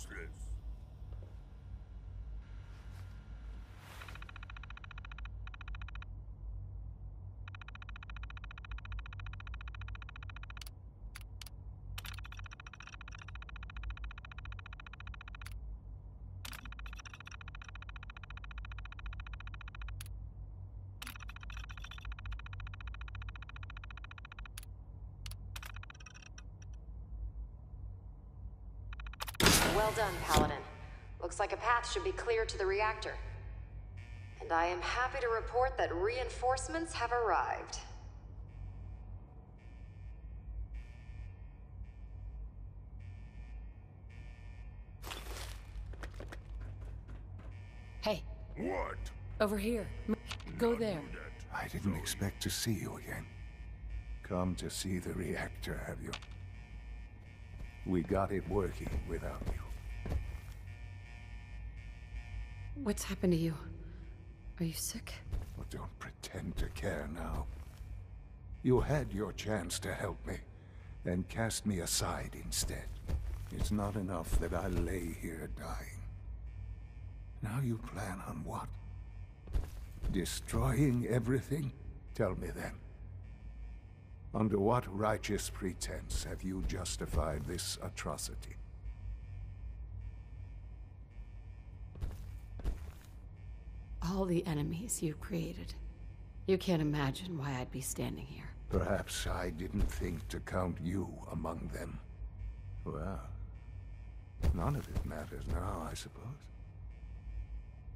useless. Well done, Paladin. Looks like a path should be clear to the reactor. And I am happy to report that reinforcements have arrived. Hey, What? over here. M- Go there. I didn't expect to see you again. Come to see the reactor, have you? We got it working without you. What's happened to you? Are you sick? Well, don't pretend to care now. You had your chance to help me, and cast me aside instead. It's not enough that I lay here dying. Now you plan on what? Destroying everything? Tell me then. Under what righteous pretense have you justified this atrocity? All the enemies you created. You can't imagine why I'd be standing here. Perhaps I didn't think to count you among them. Well, none of it matters now, I suppose.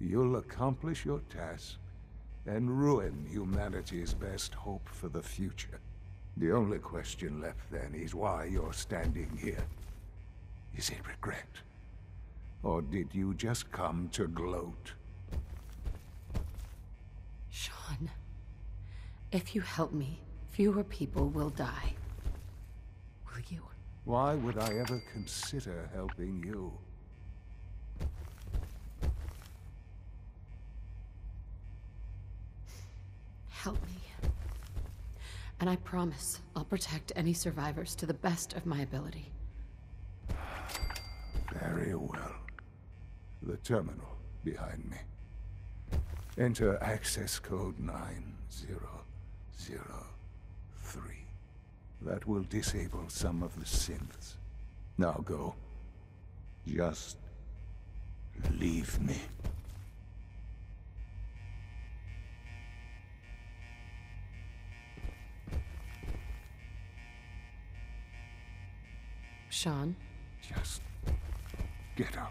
You'll accomplish your task and ruin humanity's best hope for the future. The only question left then is why you're standing here. Is it regret? Or did you just come to gloat? Shaun, if you help me, fewer people will die. Will you? Why would I ever consider helping you? Help me. And I promise I'll protect any survivors to the best of my ability. Very well. The terminal behind me. Enter access code 9003. That will disable some of the synths. Now go. Just leave me. Shaun, Just get out.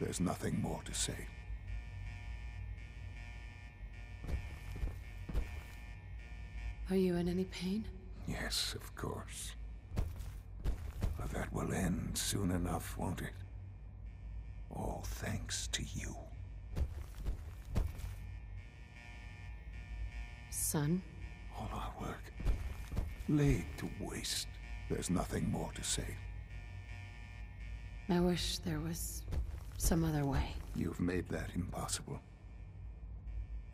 There's nothing more to say. Are you in any pain? Yes, of course. But that will end soon enough, won't it? All thanks to you. Son, All our work laid to waste. There's nothing more to say. I wish there was some other way. You've made that impossible.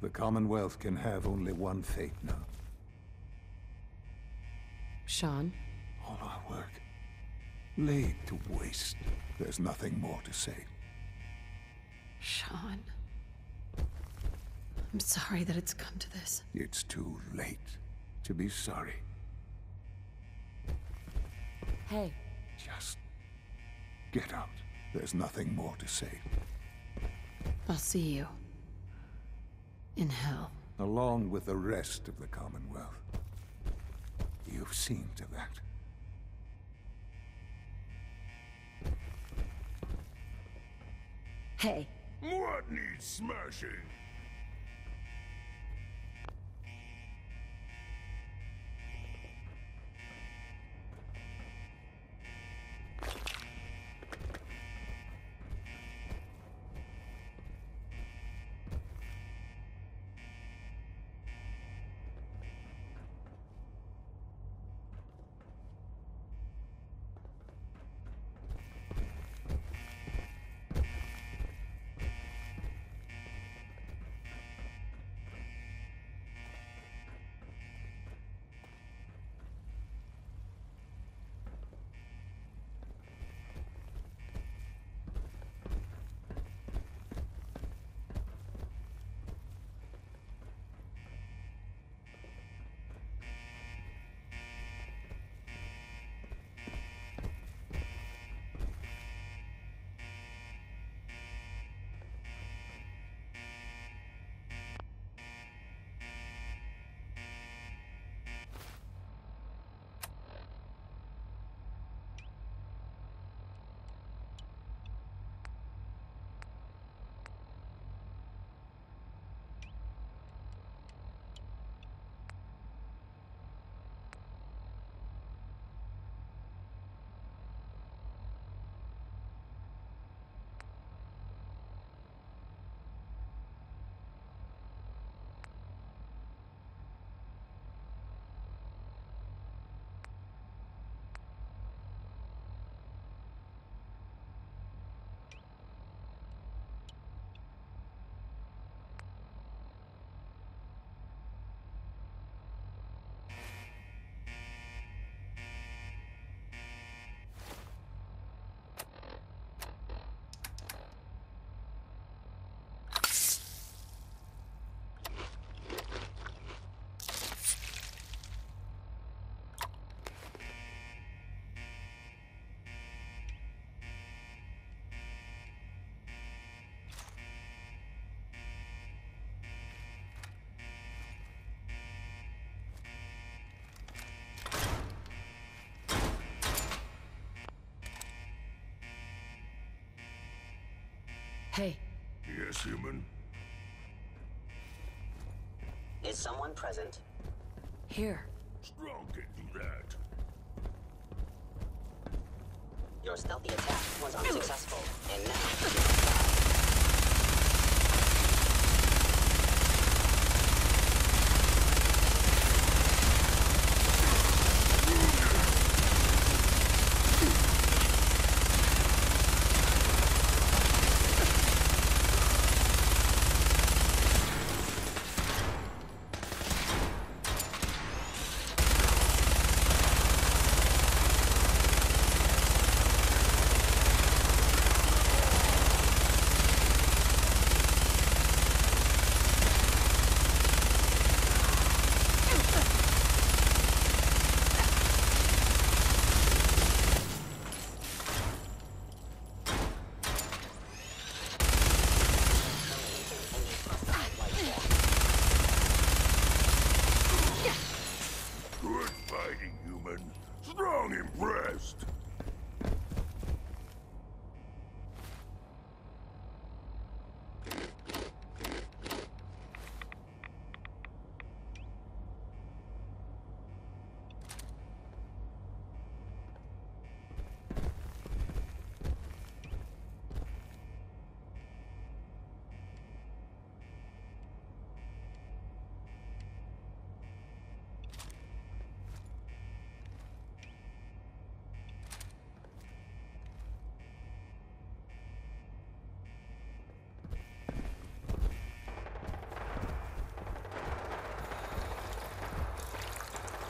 The Commonwealth can have only one fate now. Shaun, All our work laid to waste. There's nothing more to say. Shaun. I'm sorry that it's come to this. It's too late to be sorry. Hey, Just get out. There's nothing more to say. I'll see you. In hell. Along with the rest of the Commonwealth. You've seen to that. Hey, What needs smashing? Hey, Yes, human? Is someone present? here. Strong can do that. Your stealthy attack was unsuccessful, and now you must die. Terminating any hostile life form. Good fighting, human. Strong impressed.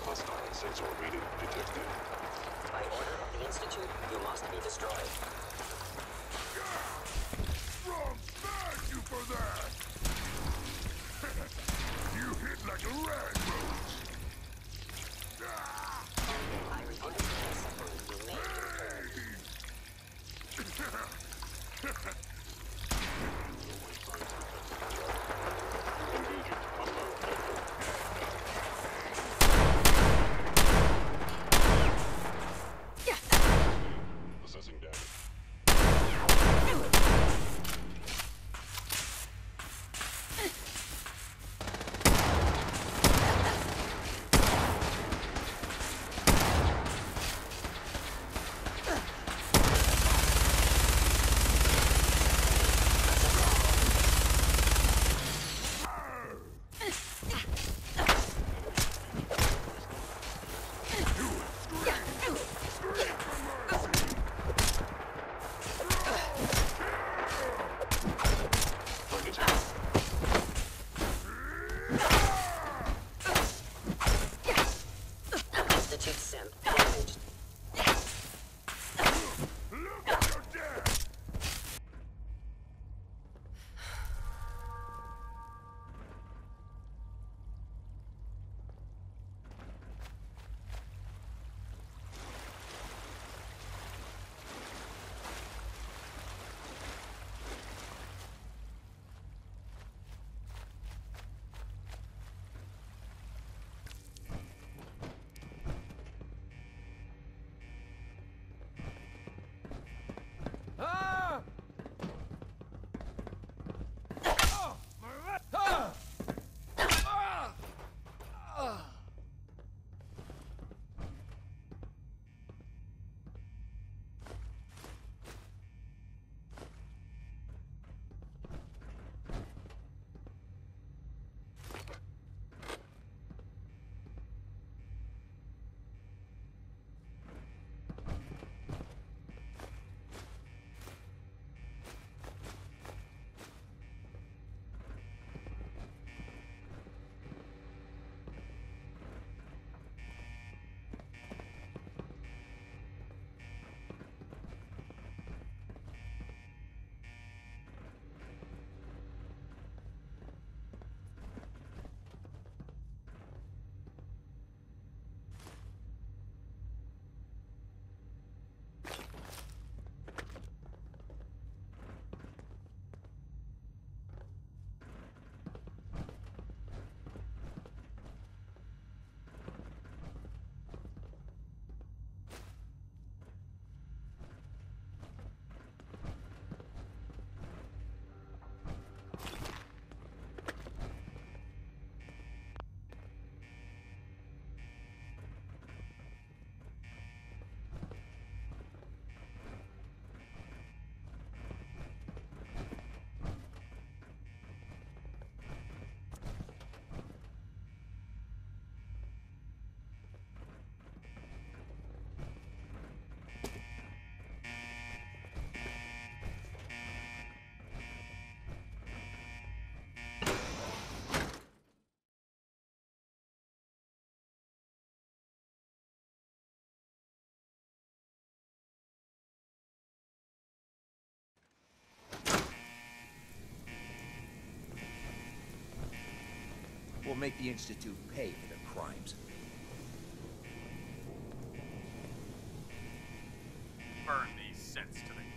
Hostile sensor reading detected. By order of the Institute, you must be destroyed. Strong smash you for that! you hit like a rag make the Institute pay for their crimes. Burn these to the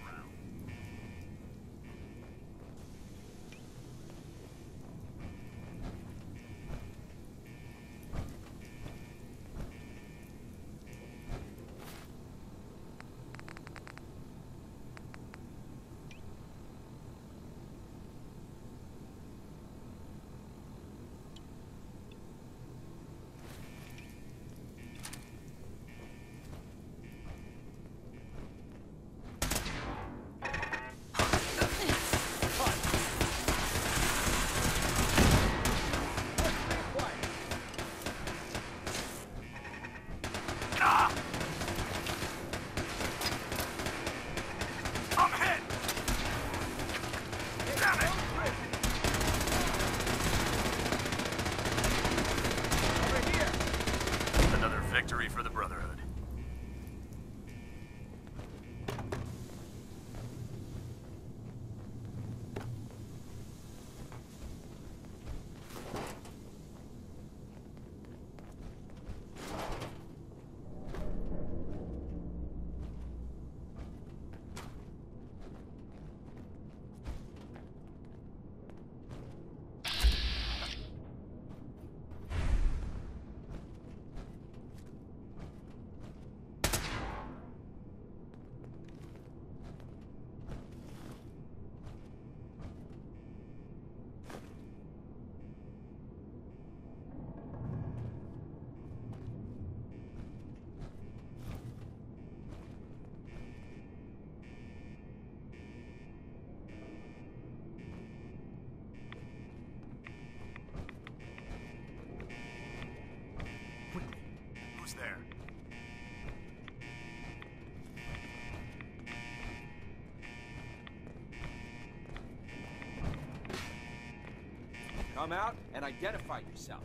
Come out and identify yourself.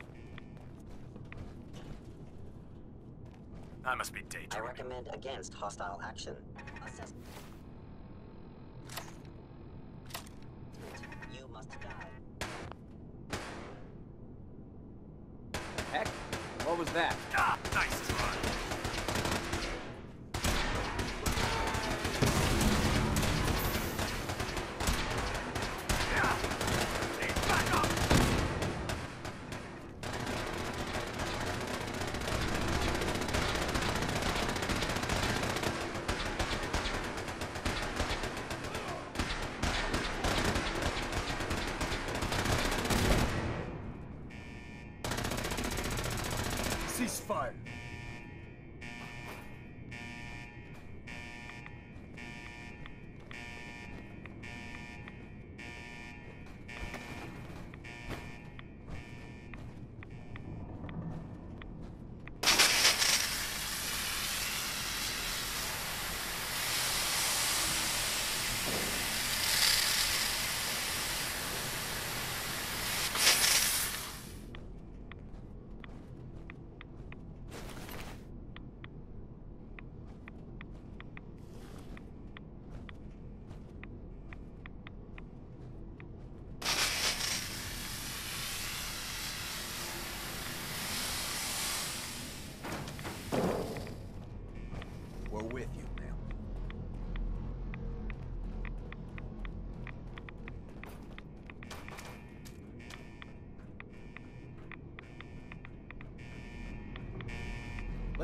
I must be dated. I recommend against hostile action.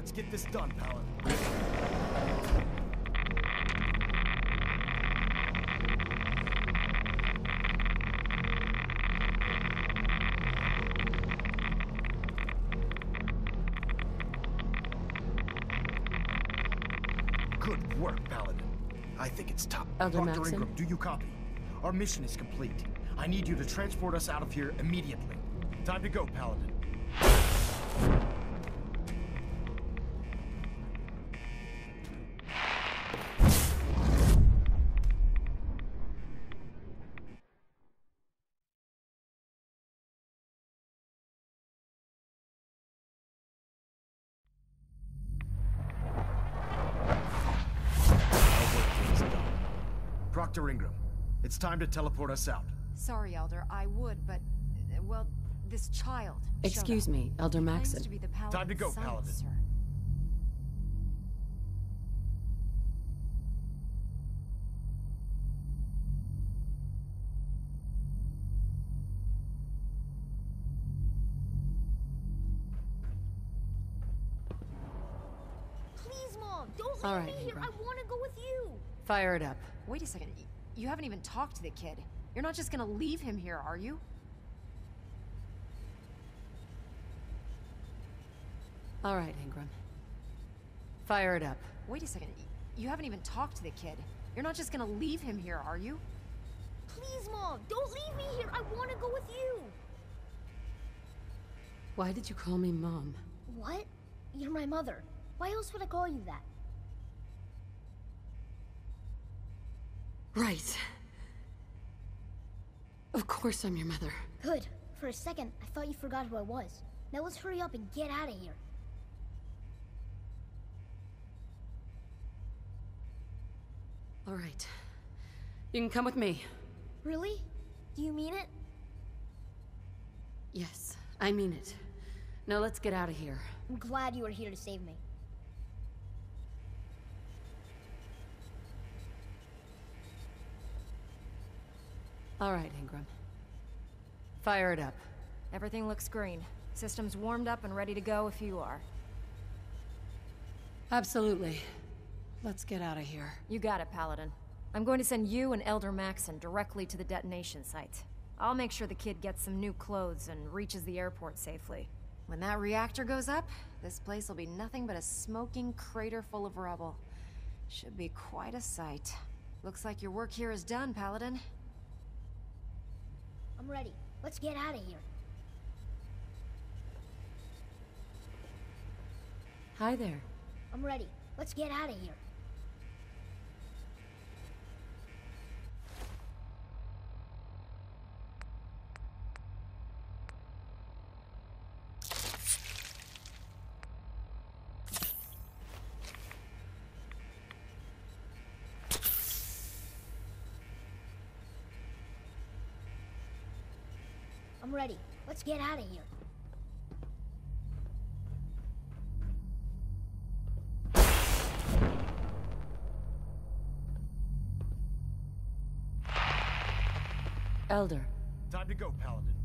Let's get this done, Paladin. Good work, Paladin. I think it's top. Elder Dr. Maxson? Ingram, do you copy? Our mission is complete. I need you to transport us out of here immediately. Time to go, Paladin. It's time to teleport us out. Sorry, Elder, I would, but. uh, Well, this child. Excuse me, Elder Maxson. to Time to go, son, Paladin. sir. Please, Mom, don't leave All right, me here. Ingram. I want to go with you. Fire it up. Wait a second. Y- You haven't even talked to the kid. You're not just gonna leave him here, are you? All right, Ingram. Fire it up. Wait a second. You haven't even talked to the kid. You're not just gonna leave him here, are you? Please, Mom, don't leave me here. I want to go with you. Why did you call me Mom? What? You're my mother. Why else would I call you that? Right. Of course I'm your mother. Good. For a second, I thought you forgot who I was. Now let's hurry up and get out of here. All right. You can come with me. Really? Do you mean it? Yes, I mean it. Now let's get out of here. I'm glad you were here to save me. All right, Ingram. Fire it up. Everything looks green. System's warmed up and ready to go if you are. Absolutely. Let's get out of here. You got it, Paladin. I'm going to send you and Elder Maxson directly to the detonation site. I'll make sure the kid gets some new clothes and reaches the airport safely. When that reactor goes up, this place will be nothing but a smoking crater full of rubble. Should be quite a sight. Looks like your work here is done, Paladin. I'm ready. Let's get out of here. Hi there. I'm ready. Let's get out of here. I'm ready. Let's get out of here. Elder. Time to go, Paladin.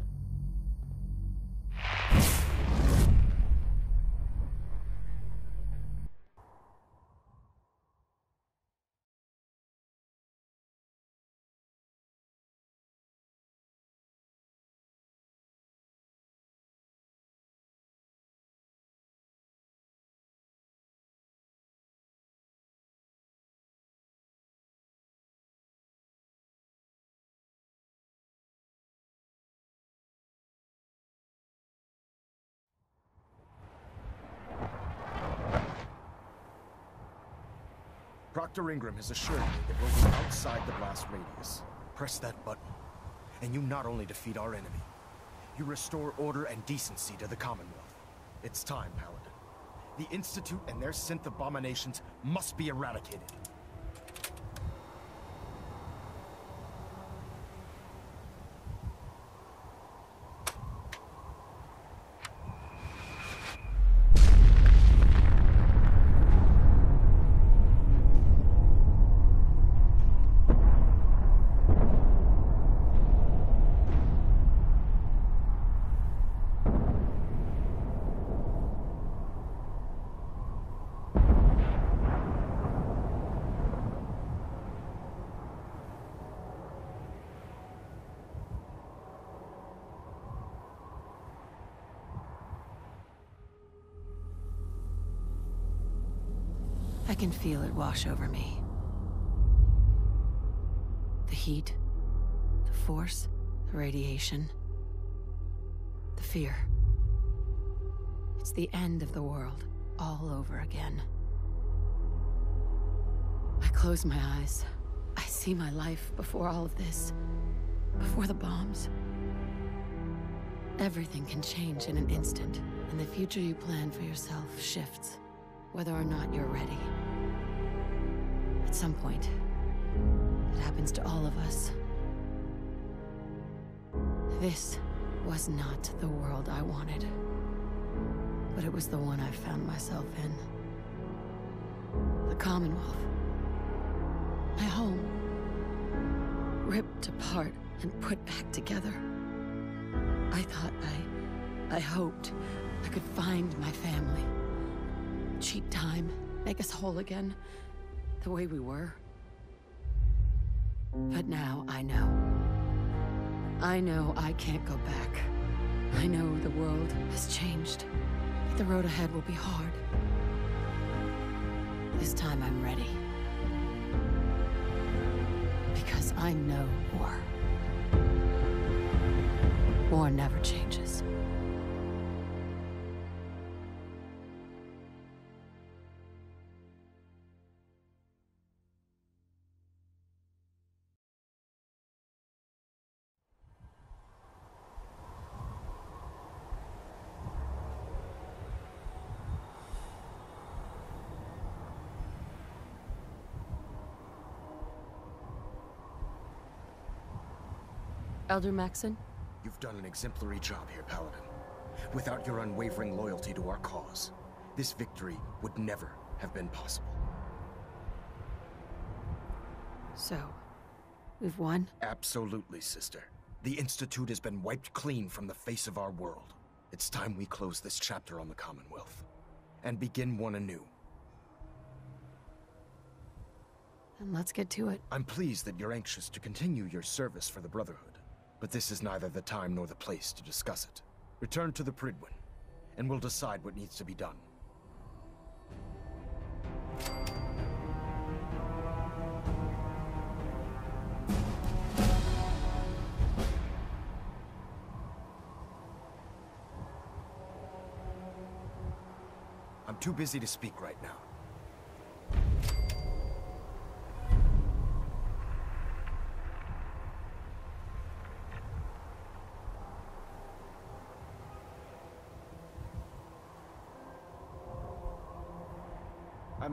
Proctor Ingram has assured me that we'll be outside the blast radius. Press that button, and you not only defeat our enemy, you restore order and decency to the Commonwealth. It's time, Paladin. The Institute and their synth abominations must be eradicated. I can feel it wash over me. The heat, the force, the radiation, the fear. It's the end of the world all over again. I close my eyes. I see my life before all of this, before the bombs. Everything can change in an instant, and the future you plan for yourself shifts, whether or not you're ready. At some point, it happens to all of us. This was not the world I wanted. But it was the one I found myself in. The Commonwealth. My home. Ripped apart and put back together. I thought I... I hoped I could find my family. Cheat time, make us whole again, the way we were. But now I know. I know I can't go back. I know the world has changed. But the road ahead will be hard. This time I'm ready. Because I know war. War never changes. Elder Maxson? You've done an exemplary job here, Paladin. Without your unwavering loyalty to our cause, this victory would never have been possible. So, we've won? Absolutely, sister. The Institute has been wiped clean from the face of our world. It's time we close this chapter on the Commonwealth. And begin one anew. Then let's get to it. I'm pleased that you're anxious to continue your service for the Brotherhood. But this is neither the time nor the place to discuss it. Return to the Pridwen, and we'll decide what needs to be done. I'm too busy to speak right now.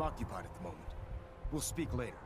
Occupied at the moment. We'll speak later.